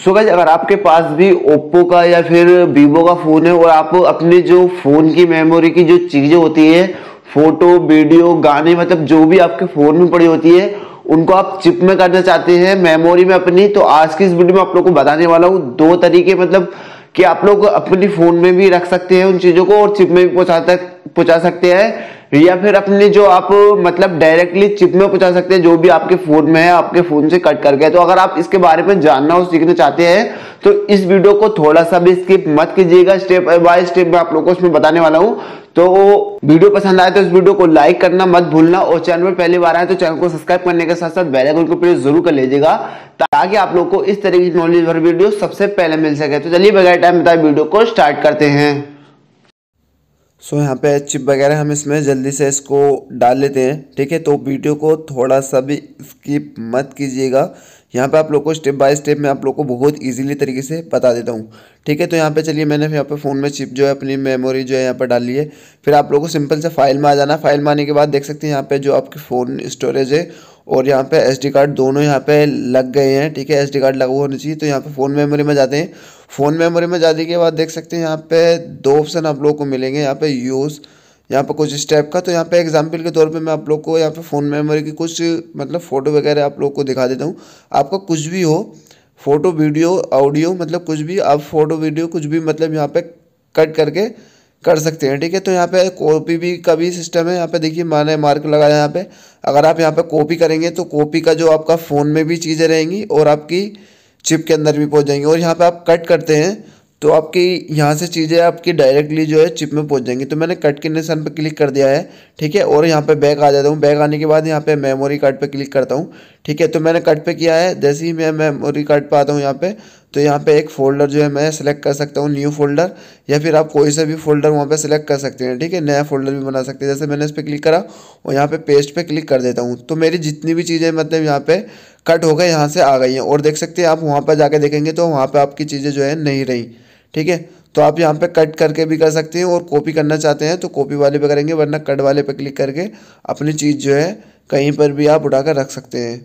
सो so अगर आपके पास भी ओप्पो का या फिर वीवो का फ़ोन है और आप अपने जो फ़ोन की मेमोरी की जो चीज़ें होती है फ़ोटो वीडियो गाने मतलब जो भी आपके फ़ोन में पड़ी होती है, उनको आप चिप में करना चाहते हैं मेमोरी में अपनी तो आज की इस वीडियो में आप लोग को बताने वाला हूँ दो तरीके मतलब कि आप लोग अपनी फ़ोन में भी रख सकते हैं उन चीज़ों को और चिप में भी पहुँचा पहुँचा सकते हैं। या फिर अपने जो आप मतलब डायरेक्टली चिप में पहुँचा सकते हैं, जो भी आपके फ़ोन में है, आपके फ़ोन से कट कर गया तो अगर आप इसके बारे में जानना और सीखना चाहते हैं तो इस वीडियो को थोड़ा सा भी स्किप मत कीजिएगा। स्टेप बाय स्टेप मैं आप लोगों को उसमें बताने वाला हूँ। तो वीडियो पसंद आए तो इस वीडियो को लाइक करना मत भूलना और चैनल पर पहली बार आए तो चैनल को सब्सक्राइब करने के साथ साथ बेल आइकन को प्रेस ज़रूर कर लीजिएगा, ताकि आप लोग को इस तरह की नॉलेज भर वीडियो सबसे पहले मिल सके। तो चलिए, बगैर टाइम बताए वीडियो को स्टार्ट करते हैं। सो so, यहाँ पे चिप वगैरह हम इसमें जल्दी से इसको डाल लेते हैं ठीक है? तो वीडियो को थोड़ा सा भी स्किप मत कीजिएगा। यहाँ पे आप लोग को स्टेप बाय स्टेप मैं आप लोग को बहुत इजीली तरीके से बता देता हूँ ठीक है? तो यहाँ पे चलिए मैंने यहाँ पे फ़ोन में चिप जो है अपनी मेमोरी जो है यहाँ पर डाल ली है। फिर आप लोग को सिंपल से फ़ाइल में आ जाना। फ़ाइल में आने के बाद देख सकते हैं यहाँ पे जो आपके फ़ोन स्टोरेज है और यहाँ पे एस कार्ड दोनों यहाँ पे लग गए हैं ठीक है? एसडी कार्ड लगा हुआ होना चाहिए तो यहाँ पे फ़ोन मेमोरी में जाते हैं। फ़ोन मेमोरी में जाने के बाद देख सकते हैं यहाँ पे दो ऑप्शन आप लोग को मिलेंगे। यहाँ पे यूज़ यहाँ पर कुछ स्टेप का। तो यहाँ पे एग्ज़ाम्पल के तौर पे मैं आप लोग को यहाँ पे फ़ोन मेमोरी की कुछ मतलब फ़ोटो वगैरह आप लोग को दिखा देता हूँ। आपका कुछ भी हो फ़ोटो वीडियो ऑडियो मतलब कुछ भी, आप फ़ोटो वीडियो कुछ भी मतलब यहाँ पे कट करके कर सकते हैं, ठीक है? तो यहाँ पे कॉपी भी का भी सिस्टम है। यहाँ पे देखिए, मैंने मार्क लगाया यहाँ पे। अगर आप यहाँ पे कॉपी करेंगे तो कॉपी का जो आपका फ़ोन में भी चीज़ें रहेंगी और आपकी चिप के अंदर भी पहुँच जाएँगी और यहाँ पे आप कट करते हैं तो आपकी यहाँ से चीज़ें आपकी डायरेक्टली जो है चिप में पहुँच जाएँगी। तो मैंने कट के निशान पर क्लिक कर दिया है, ठीक है? और यहाँ पे बैक आ जाता हूँ। बैक आने के बाद यहाँ पे मेमोरी कार्ड पर क्लिक करता हूँ, ठीक है? तो मैंने कट पे किया है, जैसे ही मैं मेमोरी कार्ड पर आता हूँ यहाँ पे तो यहाँ पे एक फ़ोल्डर जो है मैं सेलेक्ट कर सकता हूँ न्यू फोल्डर या फिर आप कोई सा भी फोल्डर वहाँ पे सेलेक्ट कर सकते हैं, ठीक है? नया फोल्डर भी बना सकते हैं। जैसे मैंने इस पर क्लिक करा और यहाँ पे पेस्ट पे क्लिक कर देता हूँ। तो मेरी जितनी भी चीज़ें मतलब यहाँ पे कट हो गए यहाँ से आ गई हैं। और देख सकते हैं आप वहाँ पर जाके देखेंगे तो वहाँ पर आपकी चीज़ें जो है नहीं रही, ठीक है? तो आप यहाँ पे कट करके भी कर सकते हैं और कॉपी करना चाहते हैं तो कॉपी वाले पे करेंगे, वरना कट वाले पे क्लिक करके अपनी चीज़ जो है कहीं पर भी आप उठाकर रख सकते हैं।